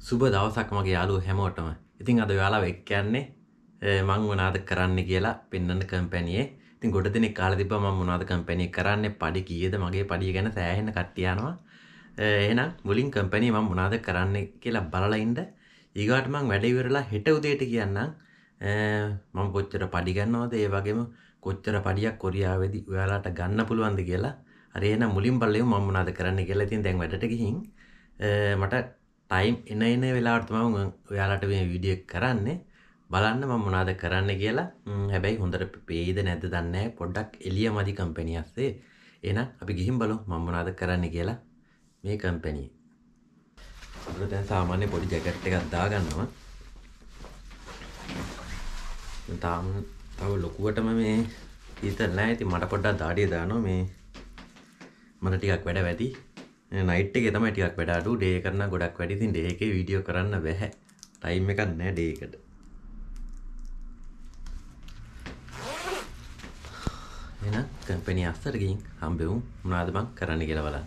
සුබ දවසක් මගේ යාලු හැමෝටම. ඉතින් අද යාලා එක් කියන්නේ මං මොනාද කරන්න කියලා පෙන්න්න කම්පැනියේ. ඉතින් ගොඩ දෙනෙක් කාල තිබ ම මොනාද කම්පැනි කරන්න පඩි කියද? මගේ පඩිය ගැන සෑහෙන කට්ටියනවා එහෙනම් මුලින් කම්පැනී මම මොනාද කරන්න කියලා බලලයින්ද ඒගාට මං වැඩිවරලා හෙට උදේට කියන්නම් මම කොච්චර පඩිගන්නවද ඒ වගේම කොච්චර පඩියක් කොරියාවේදි ඔයාලාට ගන්න පුළුවන්ද කියලා. අරේන මුලින් බලය මම මොනාද කරන්න කියලා. ඉතින් දැන් වැඩට ගිහින් මට ටයිම් එන එන වෙලාටම ඔයාලට මේ විඩිය කරන්නේ. බලන්න මම මොනාද කරන්න කියලා. හැබැයි හොඳට පේද නැද දන්න පොඩ්ඩක් එලිය මදි කම්පැනියස්සේ එන අපි ගිහිම් බලු මම මොනාද කරන්න කියලා මේ කම්පැනී දැන් සාමාන්‍ය පොඩි ජැකට් එකක් දාගන්නවා. තාම තව ලොකුවටම මේ ඊතල් නෑ. ඉතින් මට පොඩ්ඩක් දාඩිය දානවා. මේ මට ටිකක් වැඩ වැඩි. නයිට් එක තමයි ටිකක් වැඩ අඩු. ඩේ කරන ගොඩක් වැඩි. ඉතින් ඩේ එකේ වීඩියෝ කරන්න බැහැ. ටයිම් එකක් නැහැ ඩේ එකට. එහෙනම් කම්පැනි අස්සට ගිහින් හම්බෙමු මොනවද මං කරන්න කියලා බලන්න.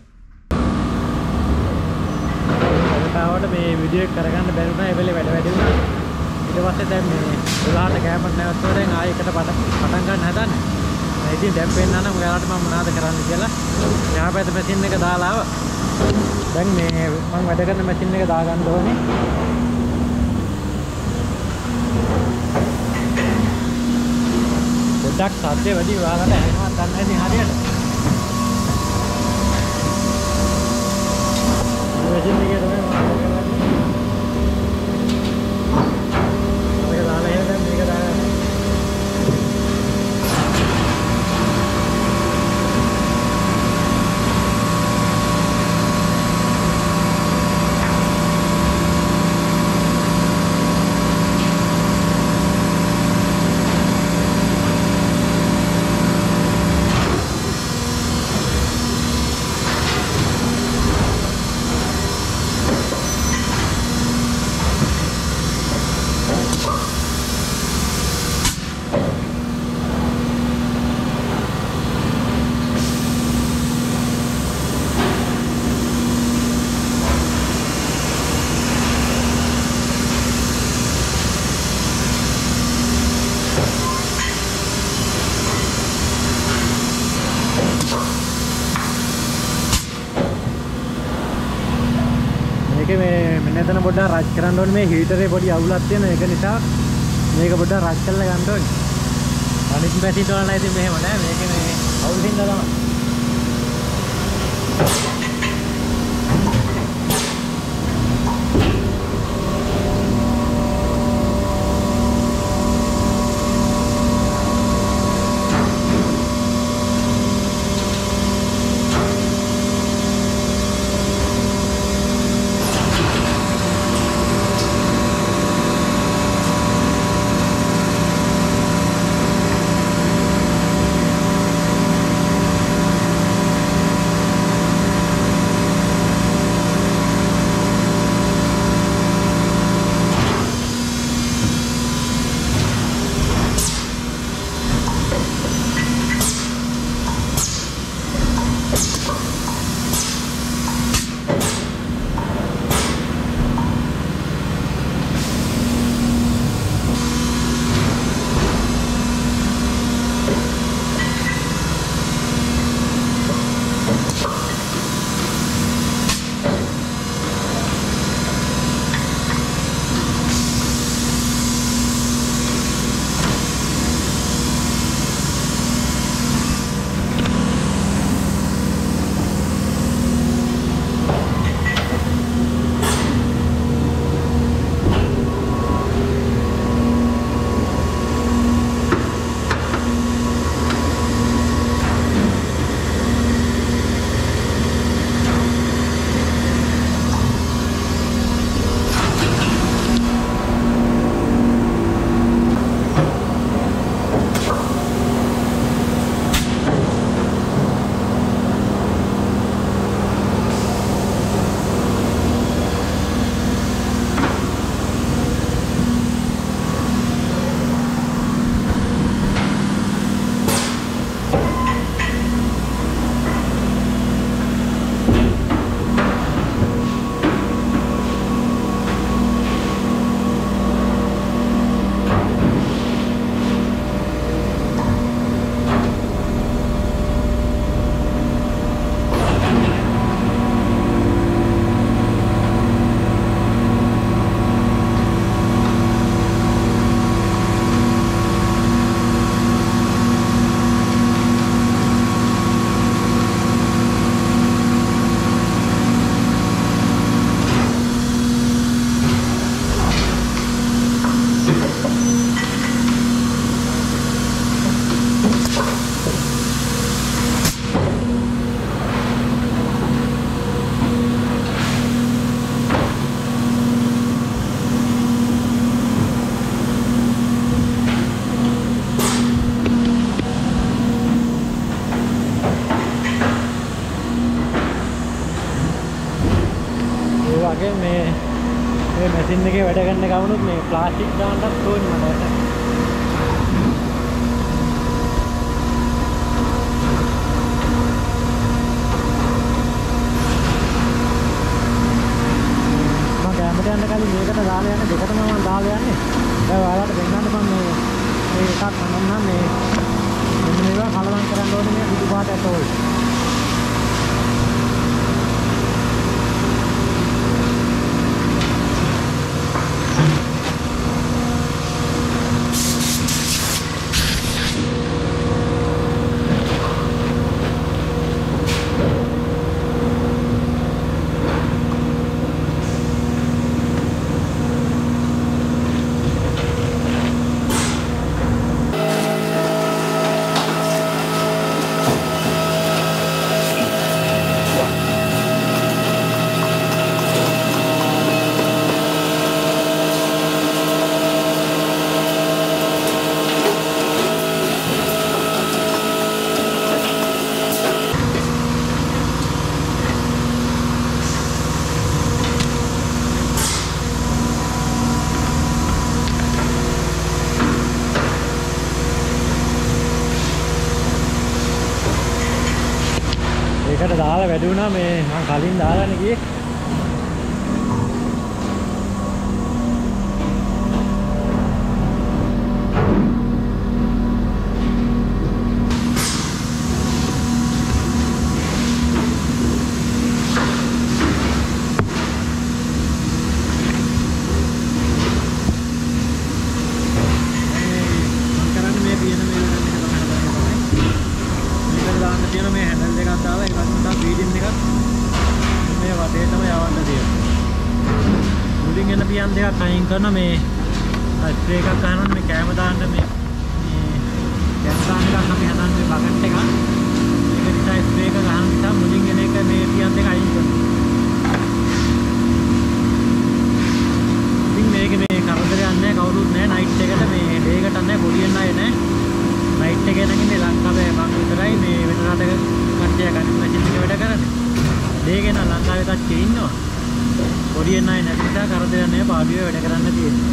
කතාවට මේ වීඩියෝ එක කරගන්න බැරි වුණා. ඒ වෙලේ වැඩ වැඩි වුණා. ඊට පස්සේ දැන් මේ 12ට කෑමක් නැවතුවා දැන් ආයෙ එකට පටන් ගන්න හදන්නේ. ඉතින් දැන් පෙන්නන්න ඔයාලට මම මොනවද කරන්න කියලා එහා පැත්තේ මැෂින් එක දාලා ආවා. දැන් මේ මම වැඩ කරන මැෂින් එක දාගන්න ඕනේ. පොඩ්ඩක් සද්දේ වැඩි ඔයාලට ඇහෙනවා දන්නේ නැති හරියට. මැෂින් එකේ තමයි මේක මේ මෙතන පොඩ්ඩක් රච් කරන්න ඕනේ. මේ හීටරේ පොඩි අවුලක් තියෙන ඒක නිසා මේක පොඩ්ඩක් රච් කරලා ගන්න ඕනේ. අනිත් මැෂින් වල නම් ඉතින් මෙහෙම නෑ. මේක මේ අවුල් හින්දා තමයි. එකේ වැඩ කරන ගමනුත් මේ ප්ලාස්ටික් දාන්නත් ඕනේ මට. මම කැමරට යන්න කලින් මේකට දාලා යන්නේ දෙකටම මම දාලා යන්නේ. දැන් ඔයාලට දෙන්නන්න මම මේ මේ එකක් අනන්නම් මේ මෙන්න මේවා කලවම් කරන්න ඕනේ මේ බුදු පාට ඇටෝල්. ඒකට දාලා වැඩි වුණා මේ මම කලින් දාලානේ ගියේ. මම කරන්නේ මේ පියන මේ වෙන එක තමයි හදන්නේ. මේකට දාන්න තියෙන මේ හැන්ඩල් දෙකක් දාලා ඒක වගේම තමයි බීඩින් එකක් මේ වටේටම යවන්න තියෙනවා. මුලින් එන පියන් දෙකක් අයින් කරන මේ ස්ප්‍රේ එකක් ගන්නවා මේ කැම දාන්න මේ මේ ගැස් දාන්න එකක් අපි හදන්නේ බකට් එකක්. ඒක නිසා ස්ප්‍රේ එක ගන්න නිසා මුලින් එන එක මේ පියන් දෙක අයින් කරනවා. ඉතින් මේක මේ කරදරයක් නැහැ කවුරුත් නැහැ නයිට් එකට මේ ඩේ එකට නැහැ පොලියෙන් අය නැහැ. නයිට් එකේ නැගින්නේ ලංකාවේ මම විතරයි මේ වෙන රටක කට්ටිය ගන්න මැෂින් එක වැඩ කරන්නේ. ඩේ එක නම් ලංකාවේ කට්ටිය ඉන්නවා. පොලියෙන් අය නැති නිසා කරදරයක් නැහැ පාඩුවේ වැඩ කරන්න තියෙන්නේ.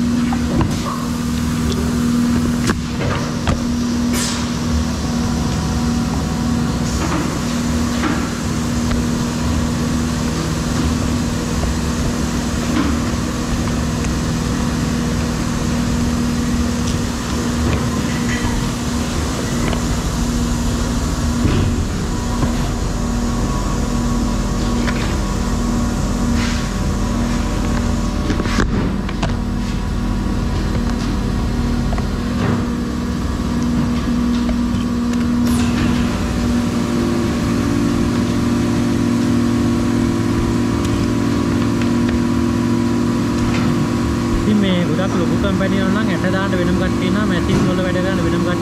ඉතින් මේ ගොඩක් ලොකු කම්පැනි වල නම් ඇට දාන්න වෙනම කට්ටිය ඉන්නවා මැෂින් වල වැඩ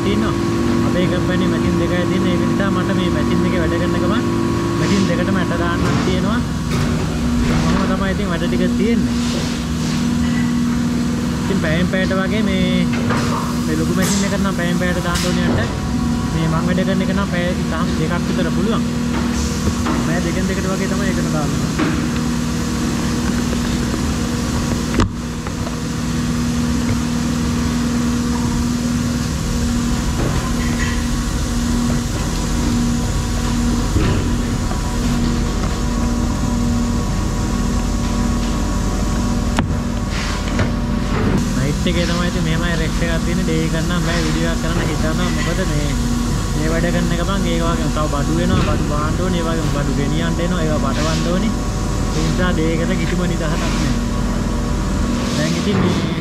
කරන වෙනම කට්ටිය ඉන්නවා අපේ කම්පැනි මැෂින් දෙකයි තියෙන්නේ ඒක නිසා මට මේ මැෂින් එකේ වැඩ කරන ගමන් මැෂින් දෙකටම ඇට දාන්නක් තියෙනවා. මම තමයි ඉතින් වැඩ ටික තියෙන්නේ. ඉතින් පැයෙන් පැයට වගේ මේ මේ ලොකු මැෂින් එකට නම් පැයෙන් පැයට දාන්න ඕනේ යට මේ මම වැඩ කරන එක නම් පැය දහම් දෙකක් විතර පුළුවන්. පැය දෙකෙන් දෙකට වගේ තමයි ඒකට දාන්නේ නයිට් එකේ තමයි ඉතින් මෙහෙමයි රෙක්ට් එකක් තියෙන ඩේ එක නම් බෑ වීඩියෝ එකක් කරන්න හිතනවා මොකද මේ? මේ වැඩ කරන එක මං ඒක වගේම තව බඩු වෙනවා බඩු බාන්න ඕනේ ඒ වගේම බඩු ගෙනියන්න එනවා ඒවා බඩවන්න ඕනේ. ඒ නිසා ඩේ එකට කිසිම නිදහසක් නැහැ දැන් ඉතින් මේ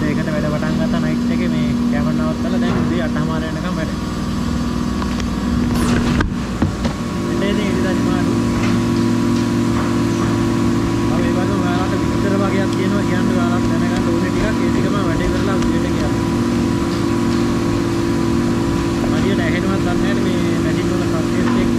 මේකට වැඩ පටන් ගත්තා නයිට් එකේ මේ කැමර නවත්තලා දැන් උදේ 8:00 වෙනකම් වැඩ එන්නේ ඉතින් ඉතින් මාරු මම ඒ වගේ ඔයාලට විස්තර වගේක් කියනවා කියන්න ඔයාලට දැනගන්න ඕනේ ටිකක් ඒ ටිකම වැඩේ කරලා උදේට කියන්න. හරියට ඇහෙනවත් දන්නේ නැහැ මේ මැෂින් වල සබ්ජෙක්ට් එක.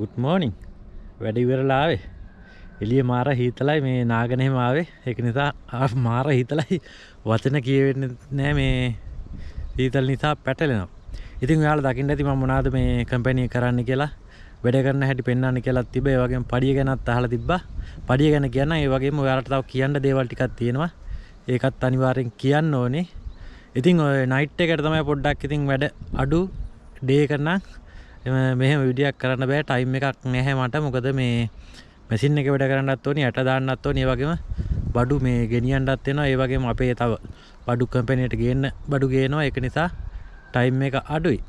ගුඩ් මෝනිින් වැඩ ඉවරලාවේ එලිය මාර හිතලයි මේ නාගනහෙම ආවේ. එක නිසා ආ මාර හිතලයි වචන කියවෙන්න නෑ මේ ඊතල් නිසා පැටලෙනවා. ඉතින් යාල දකිින් ඇති මොනාද මේ කම්පැනිය කරන්න කියලා වැඩ කරන්න හැටි පෙන්න්න කියලත් තිබ වගේ පඩිය ගැනත් අහල තිබ පඩිය ගැන කියන්න ඒ වගේම ඔයාලට තව කියන්න දේවල්ටිකක් තියෙනවා. ඒකත් අනිවාරෙන් කියන්න ඕනේ. ඉතින් ඔය නයිට් එකට තමයි පොඩ්ඩක් ඉතින් වැඩ අඩු ඩේ කරන්න මෙහම විඩියක් කරන්න බෑ. ටයිම් එකක් නැහැ මට. මොකද මේ මැසින් එක වැඩ කරන්නත් ඕනි යට දාන්නත් ඕනි. වගේම බඩු මේ ගෙනියන්ටත් වෙන ඒ වගේම අපේ තව බඩු කම්පැනයට ගන්න බඩු ගේනවා. එක නිසා ටයිම් එක අඩුයි.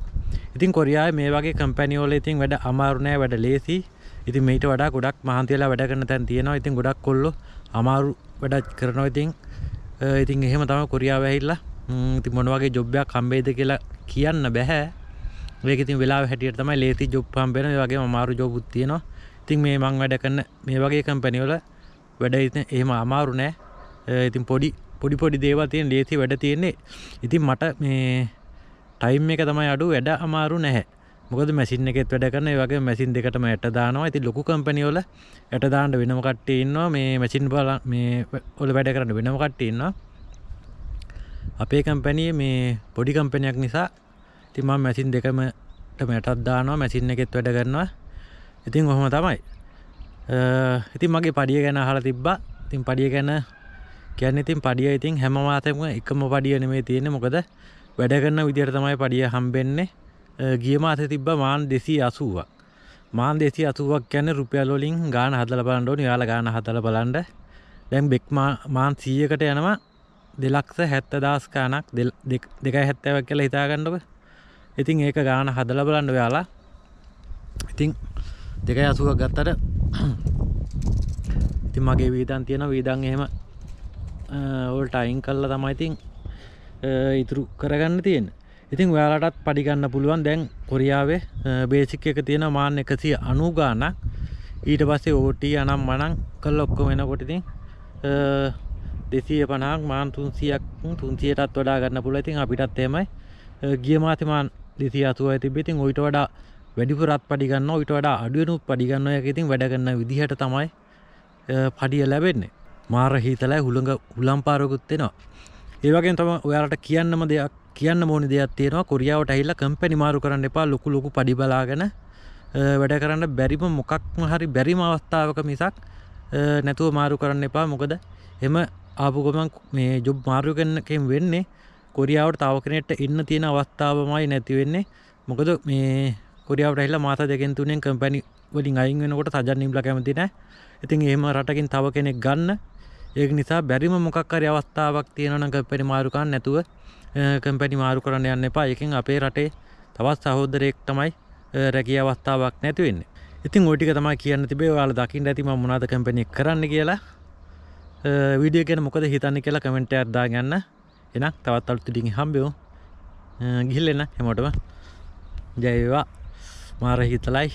ඉතින් කොරියා මේ වගේ කම්පැනිියෝල ඉතින් වැඩ අමාරුනෑ වැඩ ලේසි. ඉතින් මේට වඩා ගොඩක් මහන්තියලා වැඩ කරන තැන් තියෙනවා. ඉතින් ගොඩක් කොල්ලො අමාරු වැඩ කරනවා. ඉතින් ඉතින් එහෙම තම කොරියාව ඇහිල්ලා ඉති මොනවගේ ජොබ්යක් කම්බේද කියලා කියන්න බැහැ ඒකඉතින් වෙලා හැටියට තමයි ලේසි ජොබ්පම් පෙන වගේ අමාරු ජොබුත් තියෙනවා. ඉතින් මේ මං වැඩ කරන්න මේ වගේ කම්පැනිවල වැඩ ඉතින් එහෙම අමාරු නෑ. ඉතින් පොඩි පොඩි පොඩි දේවල් තියෙන ලේසි වැඩ තියෙන්නේ. ඉතින් මට මේ ටයිම් එක තමයි අඩු වැඩ අමාරු නැහැ. මොකද මැසින් එකෙත් වැඩ කරන වගේ මැසින් දෙකටම ඇට දානවා. ඇති ලොකු කම්පනිවල ඇට දාන්නට වෙනම කට්ට ඉන්නවා. මේ මැසින් බල මේ ඔල වැඩ කරන්න වෙනම කට්ට ඉන්නවා. අපේ කම්පැනිය මේ පොඩි කම්පනයක් නිසා තිම මැසින් දෙකමට මැටත් දානවා මැසින් එකෙත් වැඩ කරනවා. ඉතින් ඔහොම තමයි. ඉතින් මගේ පඩිය ගැන හලා තිබ්බා. තින් පඩිය ගැන කියන්න ඉතින් පඩිය ඉතින් හැම මාතම එකම පඩිය නෙමේ තියෙන මොකද වැඩ කරන්න විදියට තමයි පඩිය හම්බෙන්නේ. ගිය මාත තිබ්බ මාන් දෙසී අසුවක් මාන් දෙසි අසුවක් ගැන රුපියලෝලින් ගාන හදල බලන්ඩෝන යාල ගාන හතල බලන්ඩ දැම් බෙක්මා මාන් සීයකට යනවා දෙලක්ස හැත්ත දස්කානක් දෙකයි හැත්තැවක් කියලා හිතාගන්නඩක ඉතින් ඒක ගාන හදල බලන්ඩ යාලා ඉතිං දෙකයි අසුවක් ගත්තට ඉතින් මගේ වීදන් තියෙන වීදන් එහෙම ඕල්ට අයින් කල්ල තමයි ඉතින් ඉතුරු කරගන්න තියෙන ඉතින් ඔයාලටත් පඩිගන්න පුළුවන්. දැන් කොරියාවේ බේසික් එක තියෙන මාන්න එකසිය අනු ගානක් ඊට පස්සේ ඕටී අනම් මනං කල් ඔක්කො වෙනකොටිතින් දෙසිය පනක් මාන් තුන්සියක් තුන්සියටත් වඩා ගන්න පුල ඉතින් අපිටත් එමයි ගිය මාතමාන් දෙසි අතුව ඇති බිතින් ඔයිට වඩා වැඩිපුරත් පඩිගන්න ඔයිට වඩා අඩුවනුත් පඩිගන්න එක ඉතින් වැඩගන්න විදිහට තමයි පඩිය ලැබෙන්නේ. මාර හිතලයි හුළඟ හුලම් පාරකුත්තෙනවා ඒවගේ තම ඔයාලට කියන්නම දෙයක් කියන්න මෝනි දෙයක් තියෙනවා. කොරියාවට ඇහිල්ල කම්පැනි මාරු කරන්න එපා. ලොකු ලොකු පඩිබලාගෙන වැඩ කරන්න බැරිම මොකක්ම හරි බැරිම අවස්ථාවක මිසක් නැතුව මාරු කරන්න එපා. මොකද එම ආපුගොමන් මේ ජොබ් මාරු කරන්නකෙන් වෙන්නේ කොරියාවට තාව කෙනෙට එන්න තියෙන අවස්ථාවමයි නැතිවෙන්නේ මොකද මේ කොරියාවට හිල්ලා මාත දෙකෙන් තුනෙන් කම්පැනි වලින් අයින් වෙනකොට සජන් නිම්ල කැමති නෑ. ඉතින් එහෙම රටකින් තව කෙනෙක් ගන්න. ඒක නිසා බැරිම මොකක්කරි අවස්ථාවක් තියෙනන කම්පැනි මාරුකාන් නැතුව කම්පැනි මාරු කරන්න යන්න එපා. එකින් අපේ රටේ තවත් සහෝදරයෙක් තමයි රැකිය අවස්ථාවක් නැතිවෙන්න ඉතින් ඔටික තමයි කියන්න තිබේ. යාල දකිින් ඇතිම මොනාද කම්පැනි කරන්න කියලා. විඩිය කියෙන මොකද හිතන්න කියලා කමෙන්ට අර්දා ගන්න එනක් තවත් අලුතු ඩිඟි හම්බයෝ ගිහිල්ලෙන්න හෙමොටම. ජයවා මාර හිතලයි